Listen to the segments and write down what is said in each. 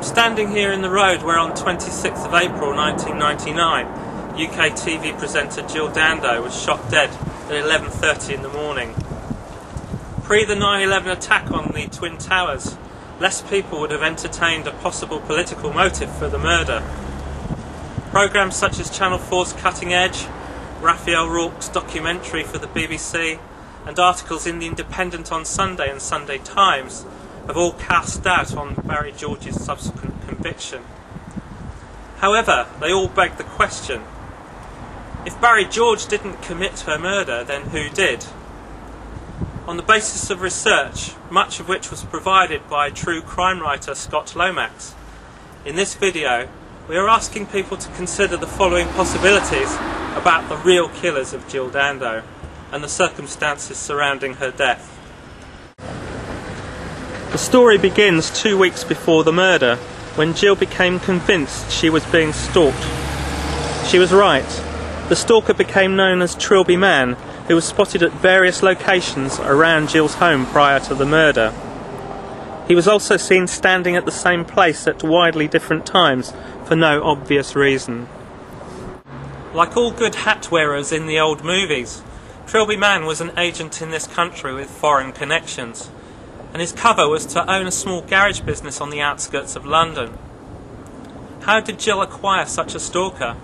I'm standing here in the road where on 26th of April 1999 UK TV presenter Jill Dando was shot dead at 11.30 in the morning. Pre the 9-11 attack on the Twin Towers, less people would have entertained a possible political motive for the murder. Programmes such as Channel 4's Cutting Edge, Raphael Rourke's documentary for the BBC, and articles in The Independent on Sunday and Sunday Times have all cast doubt on Barry George's subsequent conviction. However, they all beg the question if Barry George didn't commit her murder, then who did? On the basis of research, much of which was provided by true crime writer Scott Lomax, in this video we are asking people to consider the following possibilities about the real killers of Jill Dando and the circumstances surrounding her death. The story begins two weeks before the murder, when Jill became convinced she was being stalked. She was right. The stalker became known as Trilby Man, who was spotted at various locations around Jill's home prior to the murder. He was also seen standing at the same place at widely different times for no obvious reason. Like all good hat wearers in the old movies, Trilby Man was an agent in this country with foreign connections, and his cover was to own a small garage business on the outskirts of London. How did Jill acquire such a stalker?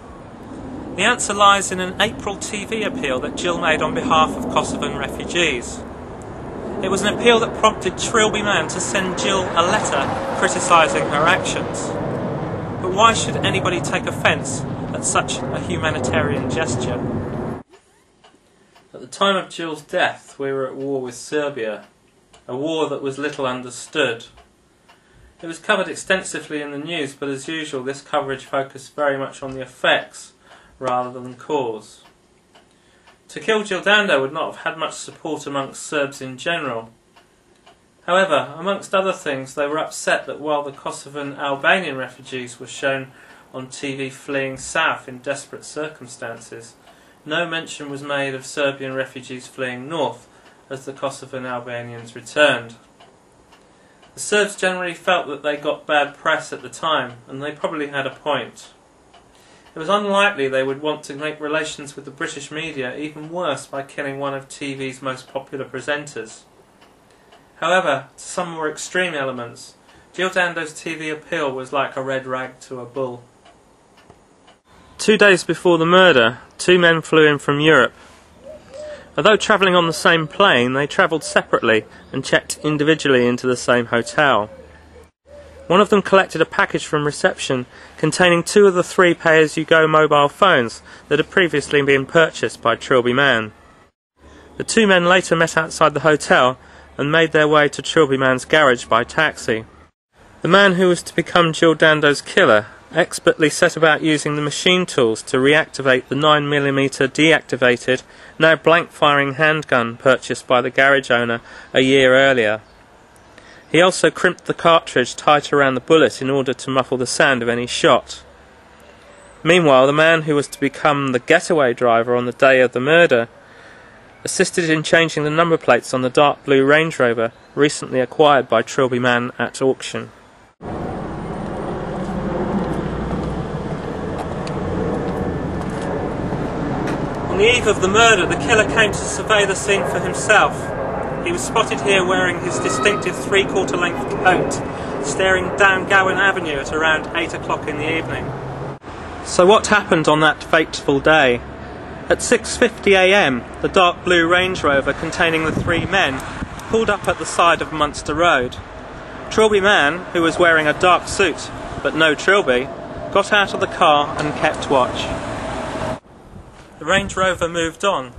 The answer lies in an April TV appeal that Jill made on behalf of Kosovan refugees. It was an appeal that prompted Trilby Man to send Jill a letter criticising her actions. But why should anybody take offence at such a humanitarian gesture? At the time of Jill's death, we were at war with Serbia, a war that was little understood. It was covered extensively in the news, but as usual, this coverage focused very much on the effects rather than cause. To kill Jill Dando would not have had much support amongst Serbs in general. However, amongst other things, they were upset that while the Kosovan Albanian refugees were shown on TV fleeing south in desperate circumstances, no mention was made of Serbian refugees fleeing north as the Kosovan Albanians returned. The Serbs generally felt that they got bad press at the time, and they probably had a point. It was unlikely they would want to make relations with the British media even worse by killing one of TV's most popular presenters. However, to some more extreme elements, Jill Dando's TV appeal was like a red rag to a bull. Two days before the murder, two men flew in from Europe. Although travelling on the same plane, they travelled separately and checked individually into the same hotel. One of them collected a package from reception containing two of the three pay-as-you-go mobile phones that had previously been purchased by Trilby Man. The two men later met outside the hotel and made their way to Trilby Man's garage by taxi. The man who was to become Jill Dando's killer expertly set about using the machine tools to reactivate the 9mm deactivated, now blank firing handgun purchased by the garage owner a year earlier. He also crimped the cartridge tight around the bullet in order to muffle the sound of any shot. Meanwhile, the man who was to become the getaway driver on the day of the murder assisted in changing the number plates on the dark blue Range Rover recently acquired by Trilby Man at auction. On the eve of the murder, the killer came to survey the scene for himself. He was spotted here wearing his distinctive three-quarter length coat, staring down Gowan Avenue at around 8 o'clock in the evening. So what happened on that fateful day? At 6.50am, the dark blue Range Rover containing the three men pulled up at the side of Munster Road. Trilby Man, who was wearing a dark suit, but no Trilby, got out of the car and kept watch. The Range Rover moved on,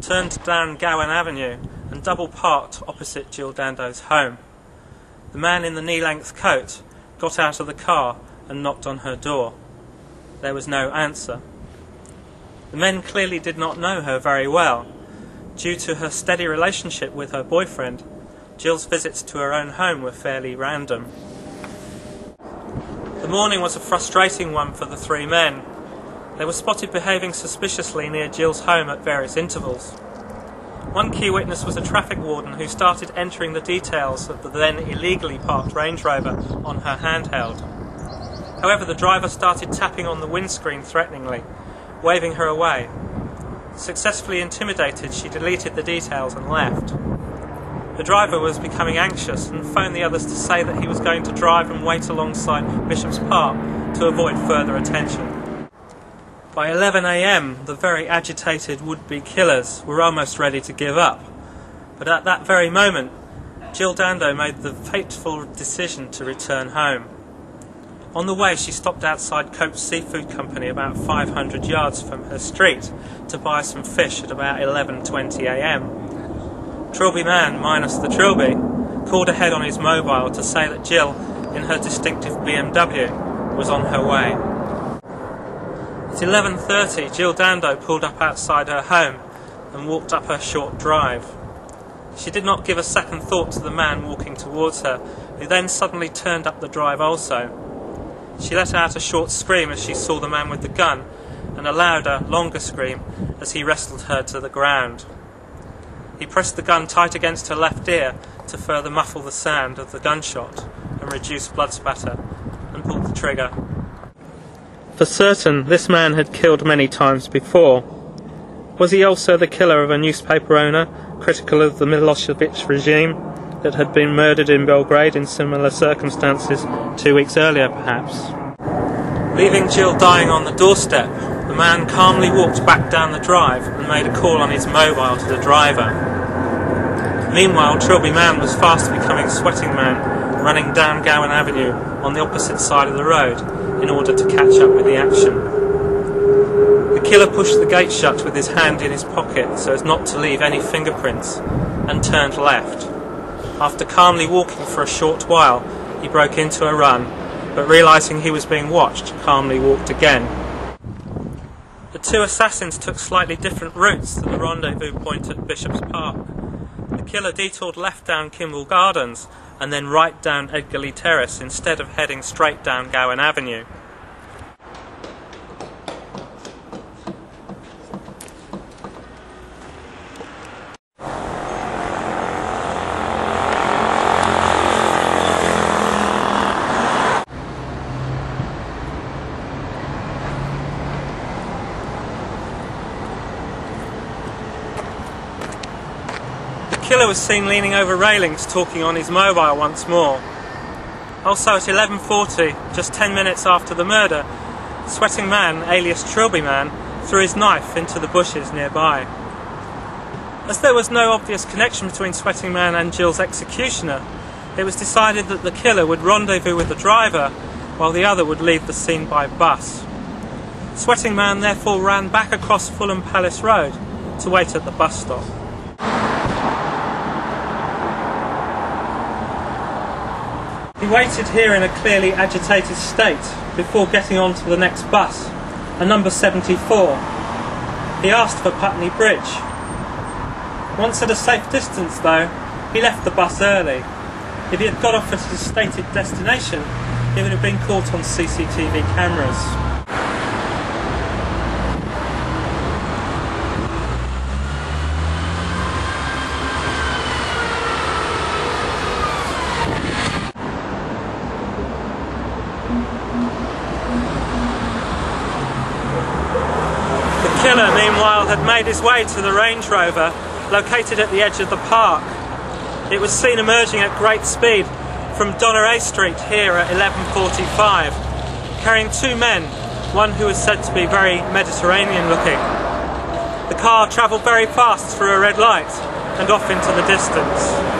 turned down Gowan Avenue, and double parked opposite Jill Dando's home. The man in the knee length coat got out of the car and knocked on her door. There was no answer. The men clearly did not know her very well. Due to her steady relationship with her boyfriend, Jill's visits to her own home were fairly random. The morning was a frustrating one for the three men. They were spotted behaving suspiciously near Jill's home at various intervals. One key witness was a traffic warden who started entering the details of the then illegally parked Range Rover on her handheld. However, the driver started tapping on the windscreen threateningly, waving her away. Successfully intimidated, she deleted the details and left. The driver was becoming anxious and phoned the others to say that he was going to drive and wait alongside Bishop's Park to avoid further attention. By 11am, the very agitated would be killers were almost ready to give up. But at that very moment, Jill Dando made the fateful decision to return home. On the way, she stopped outside Cope's Seafood Company about 500 yards from her street to buy some fish at about 11:20 a.m. Trilby Man, minus the Trilby, called ahead on his mobile to say that Jill, in her distinctive BMW, was on her way. At 11:30, Jill Dando pulled up outside her home and walked up her short drive. She did not give a second thought to the man walking towards her, who then suddenly turned up the drive also. She let out a short scream as she saw the man with the gun, and a louder, longer scream as he wrestled her to the ground. He pressed the gun tight against her left ear to further muffle the sound of the gunshot and reduce blood spatter, and pulled the trigger. For certain, this man had killed many times before. Was he also the killer of a newspaper owner critical of the Milosevic regime that had been murdered in Belgrade in similar circumstances two weeks earlier, perhaps. Leaving Jill dying on the doorstep, the man calmly walked back down the drive and made a call on his mobile to the driver. Meanwhile, Trilby Man was fast becoming Sweating Man, running down Gowan Avenue on the opposite side of the road in order to catch up with the action. The killer pushed the gate shut with his hand in his pocket so as not to leave any fingerprints and turned left. After calmly walking for a short while, he broke into a run, but realizing he was being watched, calmly walked again. The two assassins took slightly different routes to the rendezvous point at Bishop's Park. Killer detoured left down Kimbell Gardens and then right down Edgarley Terrace instead of heading straight down Gowan Avenue. Killer was seen leaning over railings talking on his mobile once more. Also at 11.40, just 10 minutes after the murder, Sweating Man, alias Trilby Man, threw his knife into the bushes nearby. As there was no obvious connection between Sweating Man and Jill's executioner, it was decided that the killer would rendezvous with the driver while the other would leave the scene by bus. Sweating Man therefore ran back across Fulham Palace Road to wait at the bus stop. He waited here in a clearly agitated state before getting on to the next bus, a number 74. He asked for Putney Bridge. Once at a safe distance, though, he left the bus early. If he had got off at his stated destination, he would have been caught on CCTV cameras. killer, meanwhile, had made his way to the Range Rover located at the edge of the park. It was seen emerging at great speed from Doneraile Street here at 11.45, carrying two men, one who was said to be very Mediterranean looking. The car travelled very fast through a red light and off into the distance.